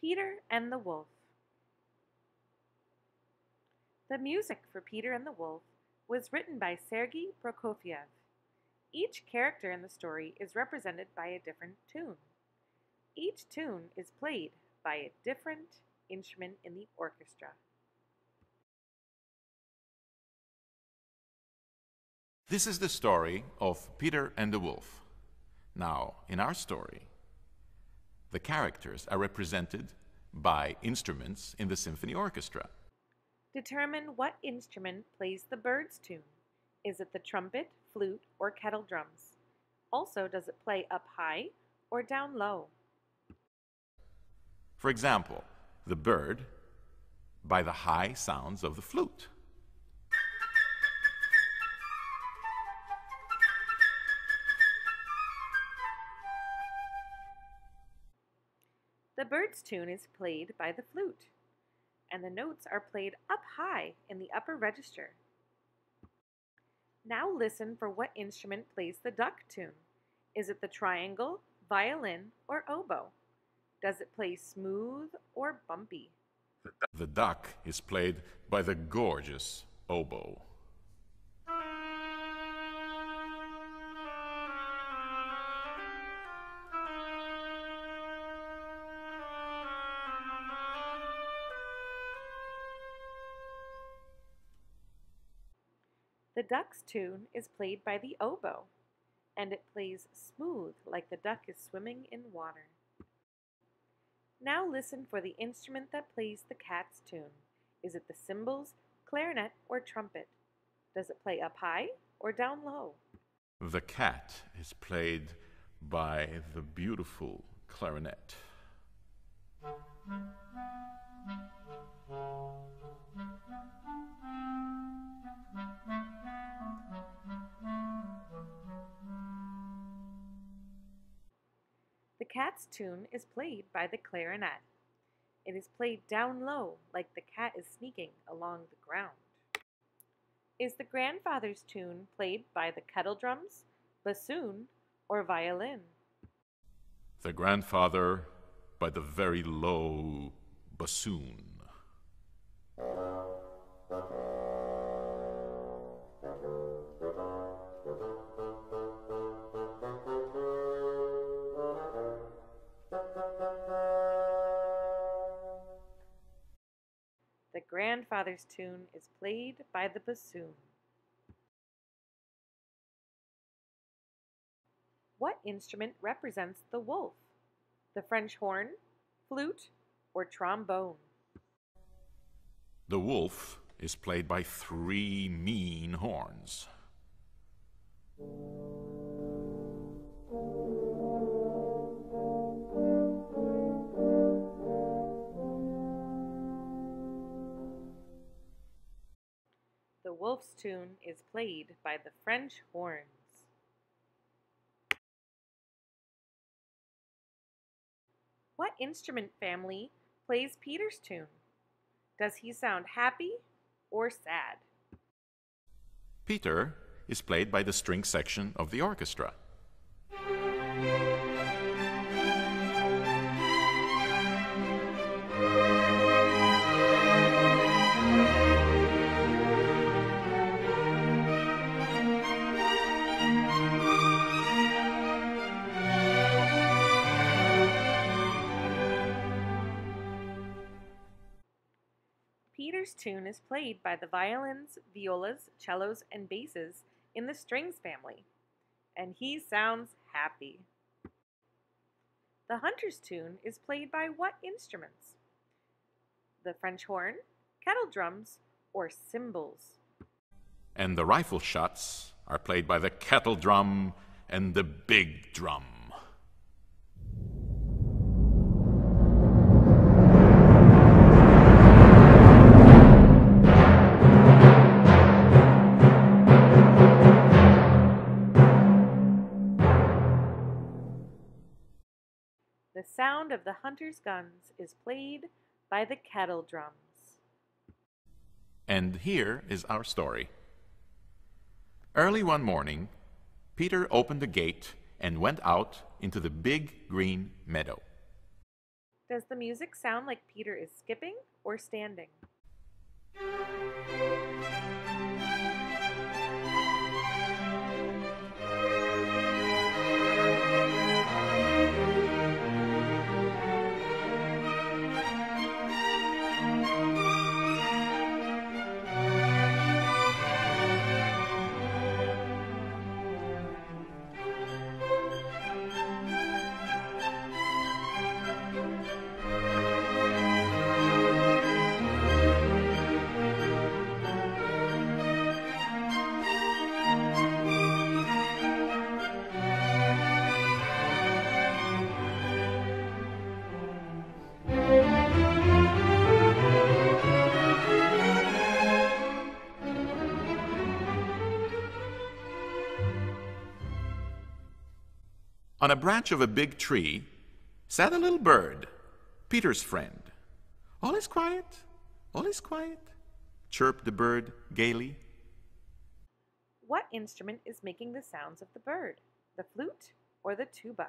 Peter and the Wolf. The music for Peter and the Wolf was written by Sergei Prokofiev. Each character in the story is represented by a different tune. Each tune is played by a different instrument in the orchestra. This is the story of Peter and the Wolf. Now, in our story, the characters are represented by instruments in the symphony orchestra. Determine what instrument plays the bird's tune. Is it the trumpet, flute, or kettle drums? Also, does it play up high or down low? For example, the bird by the high sounds of the flute. Bird's tune is played by the flute, and the notes are played up high in the upper register. Now listen for what instrument plays the duck tune. Is it the triangle, violin, or oboe? Does it play smooth or bumpy? The duck is played by the gorgeous oboe. Duck's tune is played by the oboe, and it plays smooth like the duck is swimming in water. Now listen for the instrument that plays the cat's tune. Is it the cymbals, clarinet, or trumpet? Does it play up high or down low? The cat is played by the beautiful clarinet. Cat's tune is played by the clarinet. It is played down low like the cat is sneaking along the ground. Is the grandfather's tune played by the kettle drums, bassoon, or violin? The grandfather by the very low bassoon. Grandfather's tune is played by the bassoon. What instrument represents the wolf? The French horn, flute, or trombone? The wolf is played by three mean horns. Tune is played by the French horns. What instrument family plays Peter's tune? Does he sound happy or sad? Peter is played by the string section of the orchestra. Tune is played by the violins, violas, cellos, and basses in the strings family, and he sounds happy. The hunter's tune is played by what instruments? The French horn, kettle drums, or cymbals? And the rifle shots are played by the kettle drum and the big drum. Sound of the hunter's guns is played by the kettle drums. And here is our story. Early one morning, Peter opened the gate and went out into the big green meadow. Does the music sound like Peter is skipping or standing? On a branch of a big tree sat a little bird, Peter's friend. All is quiet, all is quiet, chirped the bird gaily. What instrument is making the sounds of the bird? The flute or the tuba?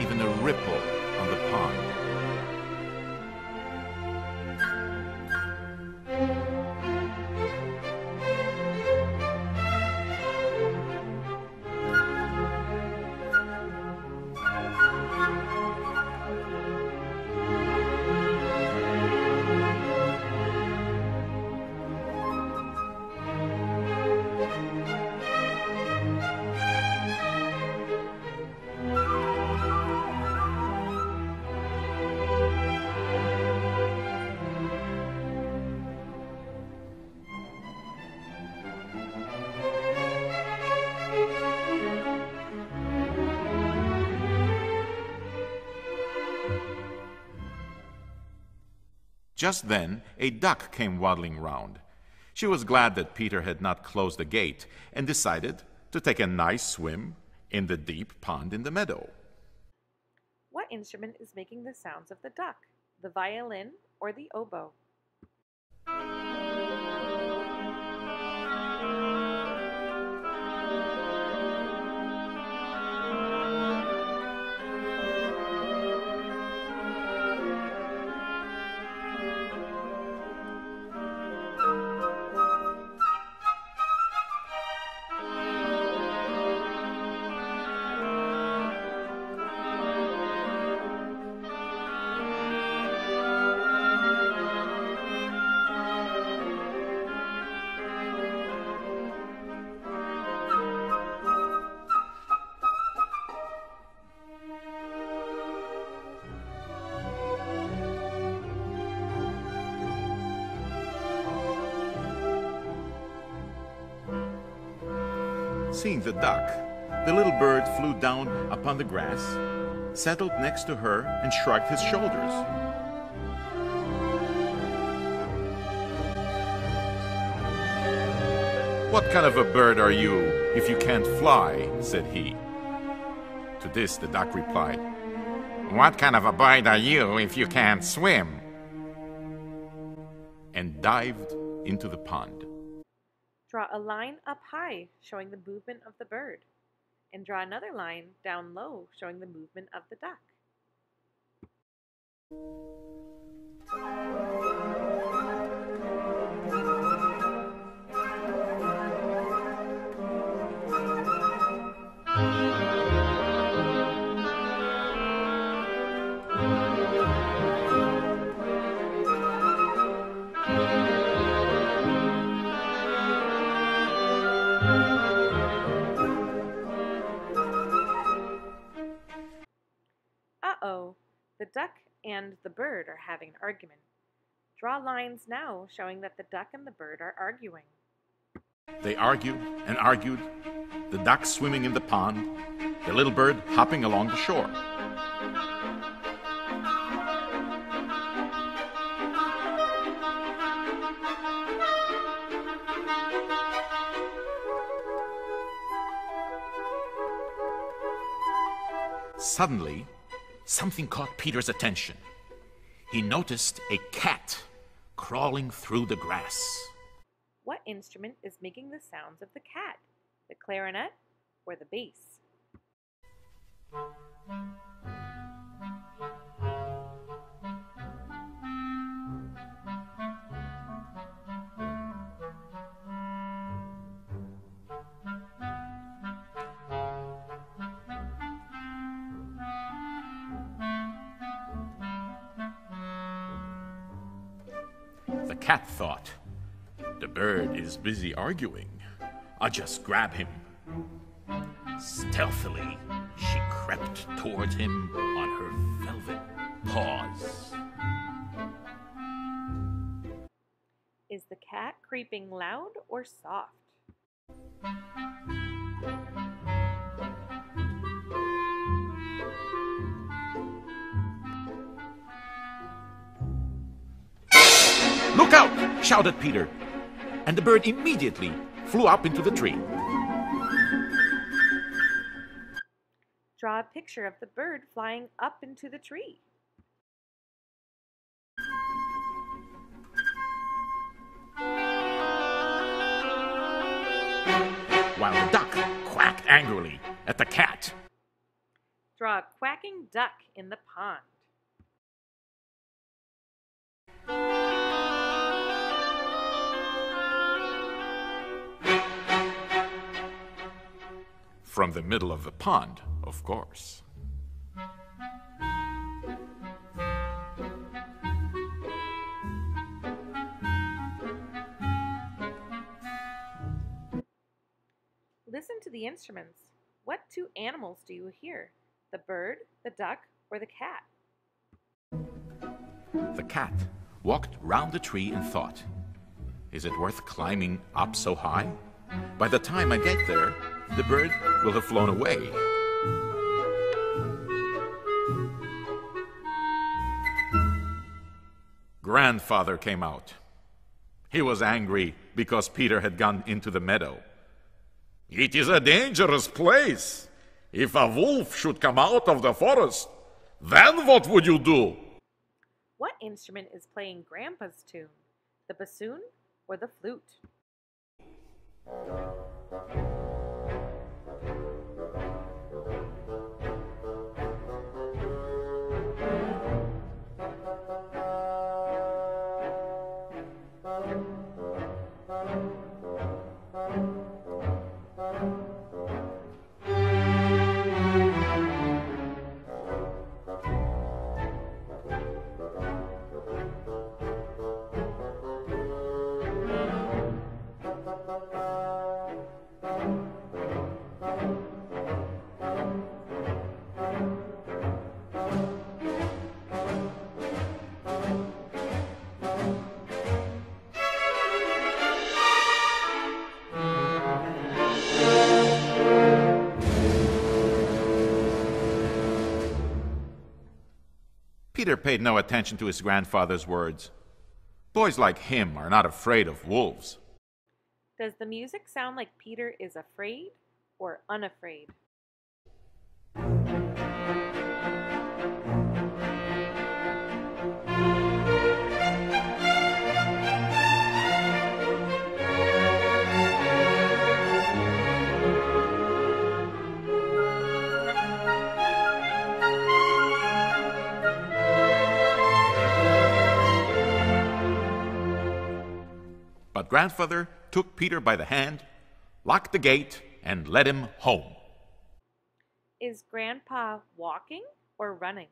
Even a Just then, a duck came waddling round. She was glad that Peter had not closed the gate and decided to take a nice swim in the deep pond in the meadow. What instrument is making the sounds of the duck? The violin or the oboe? Seeing the duck, the little bird flew down upon the grass, settled next to her, and shrugged his shoulders. What kind of a bird are you if you can't fly? said he. To this the duck replied, What kind of a bird are you if you can't swim? and dived into the pond. A line up high showing the movement of the bird, and draw another line down low showing the movement of the duck. Argument. Draw lines now showing that the duck and the bird are arguing. They argued and argued, the duck swimming in the pond, the little bird hopping along the shore. Suddenly, something caught Peter's attention. He noticed a cat crawling through the grass. What instrument is making the sounds of the cat? The clarinet or the bass? Cat thought, The bird is busy arguing. I'll just grab him. Stealthily, she crept toward him on her velvet paws. Is the cat creeping loud or soft? Look shouted Peter. And the bird immediately flew up into the tree. Draw a picture of the bird flying up into the tree. While the duck quacked angrily at the cat. Draw a quacking duck in the pond. From the middle of the pond, of course. Listen to the instruments. What two animals do you hear? The bird, the duck, or the cat? The cat walked round the tree and thought, Is it worth climbing up so high? By the time I get there, the bird will have flown away. Grandfather came out. He was angry because Peter had gone into the meadow. It is a dangerous place. If a wolf should come out of the forest, then what would you do? What instrument is playing Grandpa's tune? The bassoon or the flute? Peter paid no attention to his grandfather's words. Boys like him are not afraid of wolves. Does the music sound like Peter is afraid or unafraid? Grandfather took Peter by the hand, locked the gate, and led him home. Is Grandpa walking or running?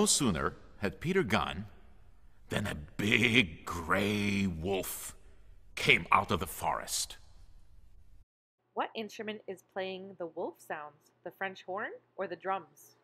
No sooner had Peter gone than a big gray wolf came out of the forest. What instrument is playing the wolf sounds? The French horn or the drums?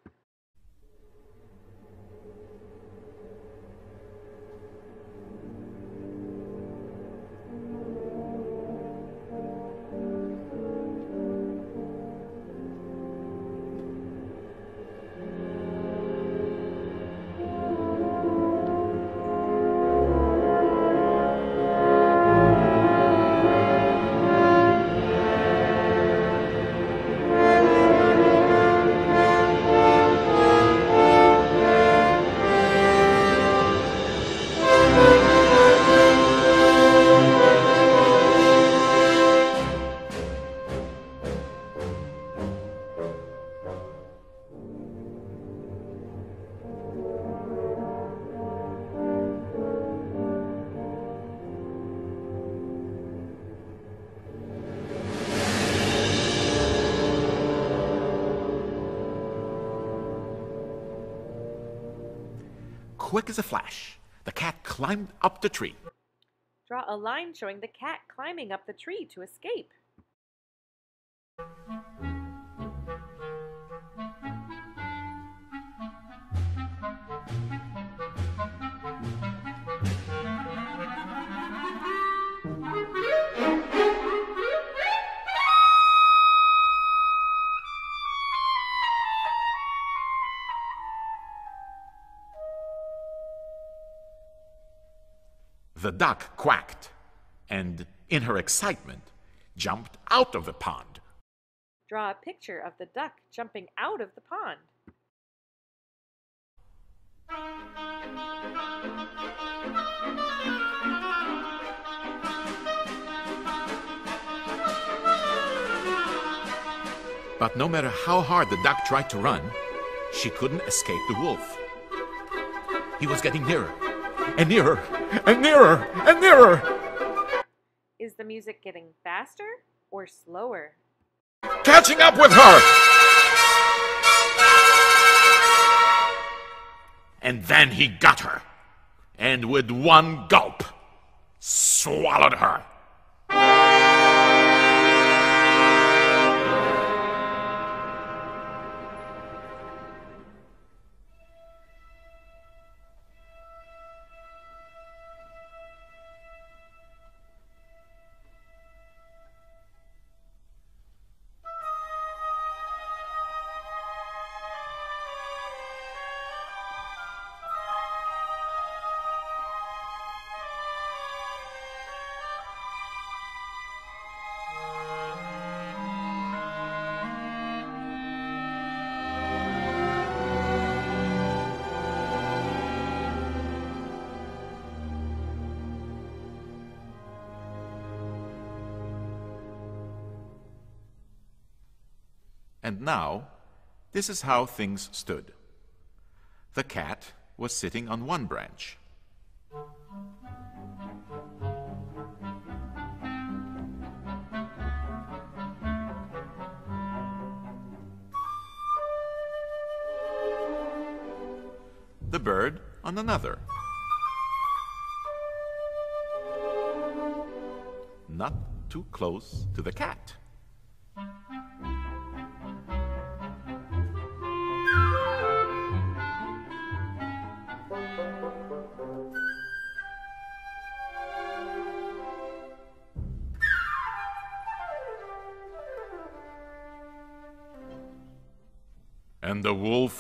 The tree. Draw a line showing the cat climbing up the tree to escape. Duck quacked and, in her excitement, jumped out of the pond. Draw a picture of the duck jumping out of the pond. But no matter how hard the duck tried to run, she couldn't escape the wolf. He was getting nearer and nearer and nearer and nearer. Is the music getting faster or slower? Catching up with her! And then he got her, and with one gulp, swallowed her. This is how things stood. The cat was sitting on one branch. The bird on another. Not too close to the cat.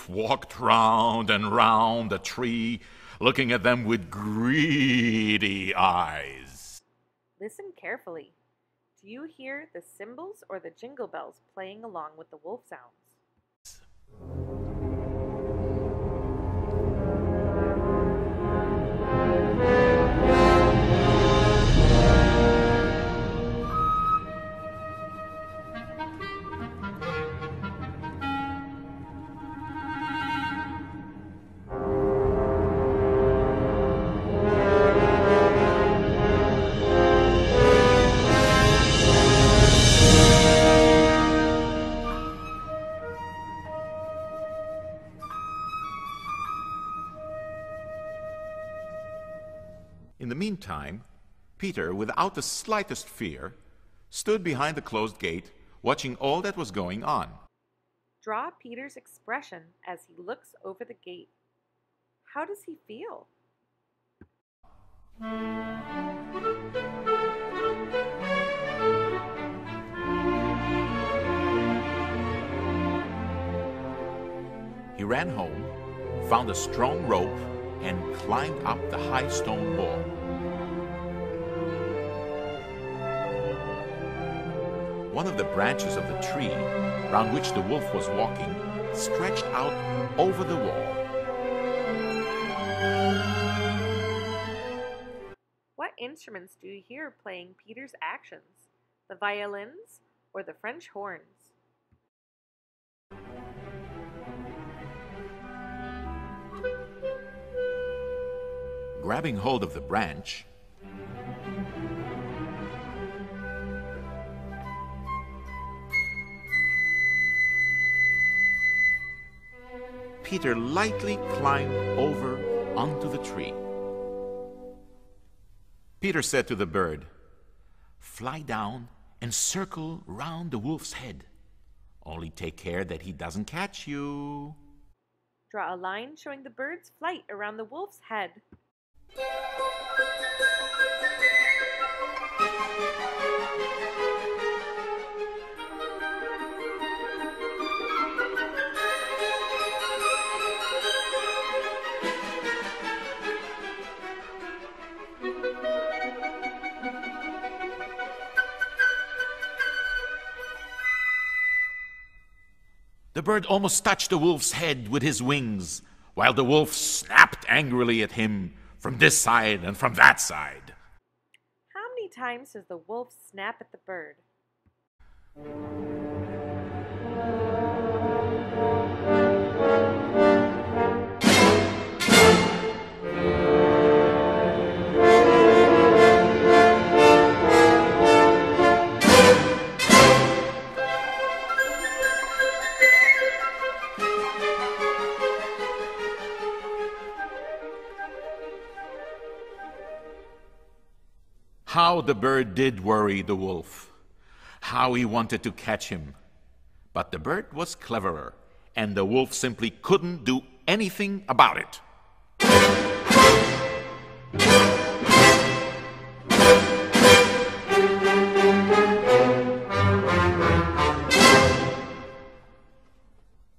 Walked round and round the tree, looking at them with greedy eyes. Listen carefully. Do you hear the cymbals or the jingle bells playing along with the wolf sounds? Meantime, Peter, without the slightest fear, stood behind the closed gate, watching all that was going on. Draw Peter's expression as he looks over the gate. How does he feel? He ran home, found a strong rope, and climbed up the high stone wall. One of the branches of the tree round which the wolf was walking stretched out over the wall. What instruments do you hear playing Peter's actions? The violins or the French horns? Grabbing hold of the branch, Peter lightly climbed over onto the tree. Peter said to the bird, Fly down and circle round the wolf's head. Only take care that he doesn't catch you. Draw a line showing the bird's flight around the wolf's head. Bird almost touched the wolf's head with his wings, while the wolf snapped angrily at him from this side and from that side. How many times does the wolf snap at the bird? The bird did worry the wolf. How he wanted to catch him. But the bird was cleverer, and the wolf simply couldn't do anything about it.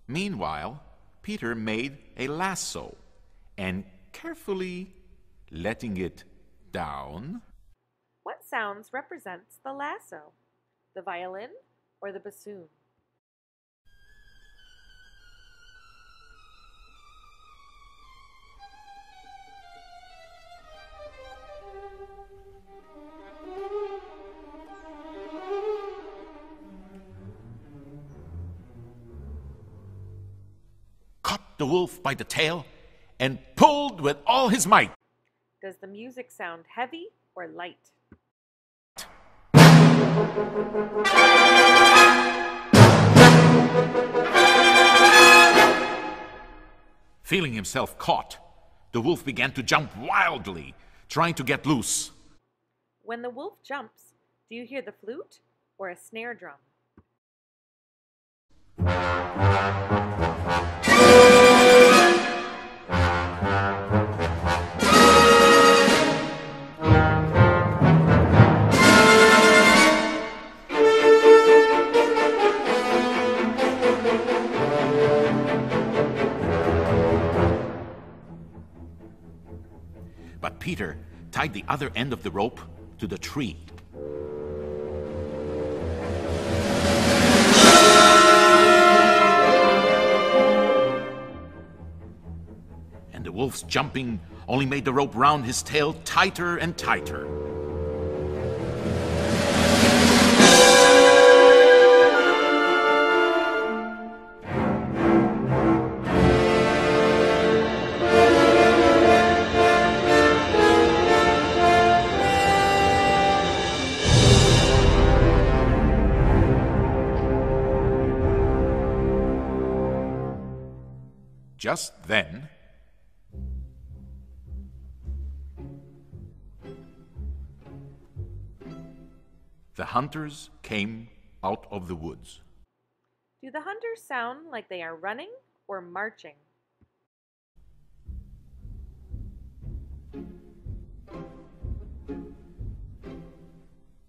Meanwhile, Peter made a lasso and carefully letting it down, sounds represents the lasso? The violin or the bassoon? caught the wolf by the tail, and pulled with all his might. Does the music sound heavy or light? Feeling himself caught, the wolf began to jump wildly, trying to get loose. When the wolf jumps, do you hear the flute or a snare drum? Peter tied the other end of the rope to the tree. And the wolf's jumping only made the rope round his tail tighter and tighter. just then, the hunters came out of the woods. Do the hunters sound like they are running or marching?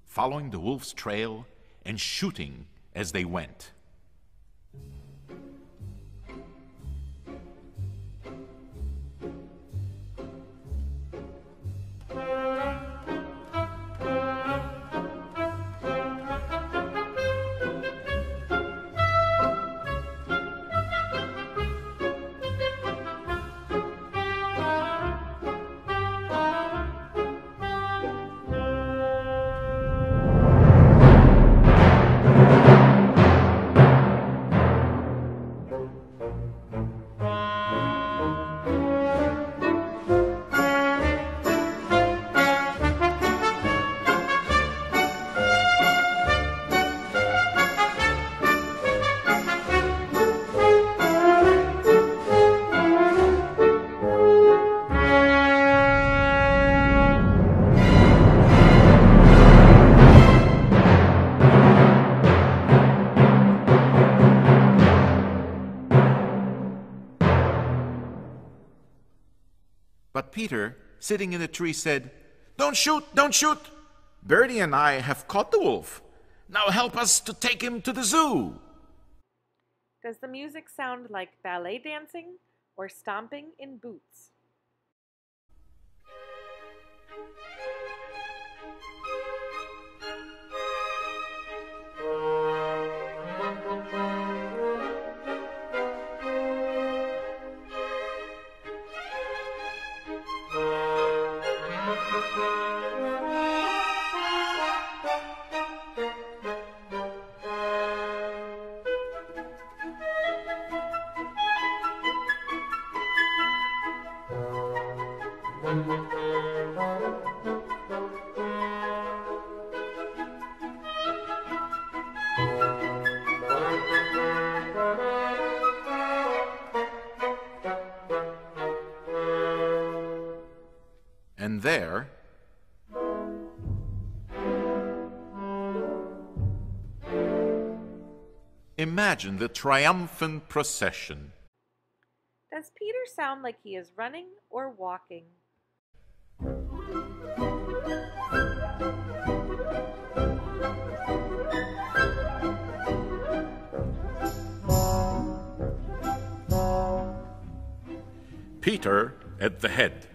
Following the wolf's trail and shooting as they went. Peter, sitting in a tree, said, Don't shoot, don't shoot! Birdie and I have caught the wolf. Now help us to take him to the zoo. Does the music sound like ballet dancing or stomping in boots? Imagine the triumphant procession. Does Peter sound like he is running or walking? Peter at the head.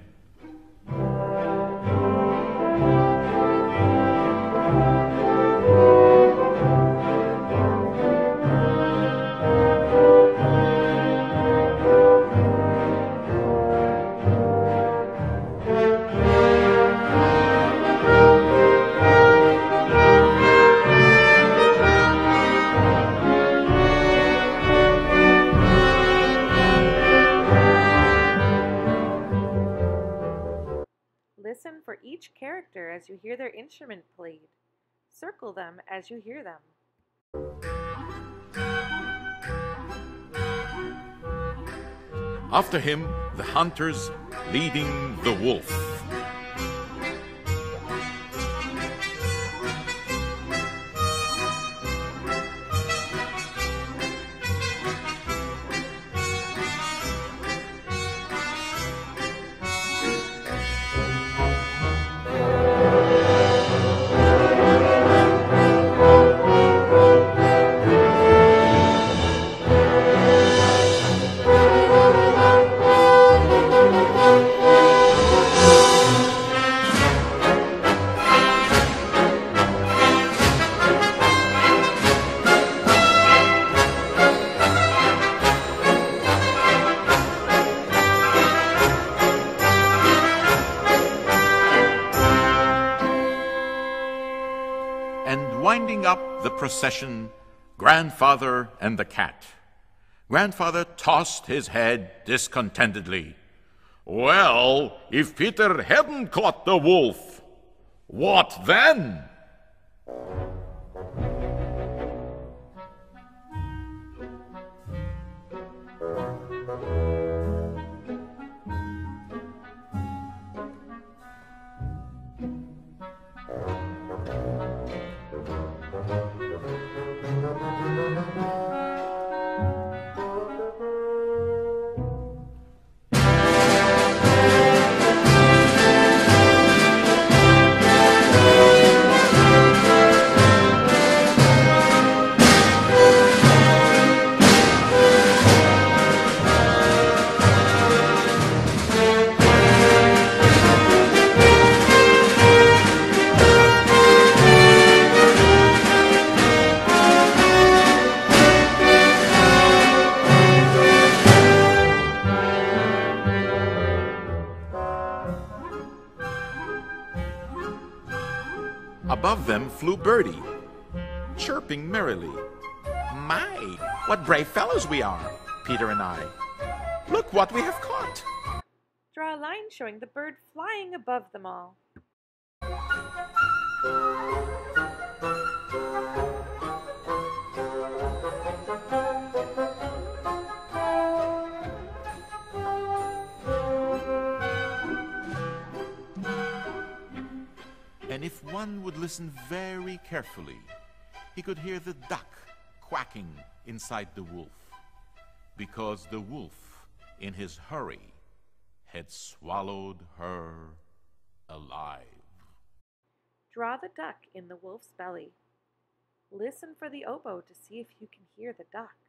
After him, the hunters leading the wolf. The procession, Grandfather and the cat. Grandfather tossed his head discontentedly. Well, if Peter hadn't caught the wolf, what then? Flew Birdie, chirping merrily. My, what brave fellows we are, Peter and I. Look what we have caught. Draw a line showing the bird flying above them all. And if one would listen very carefully, he could hear the duck quacking inside the wolf, because the wolf, in his hurry, had swallowed her alive. Draw the duck in the wolf's belly. Listen for the oboe to see if you can hear the duck.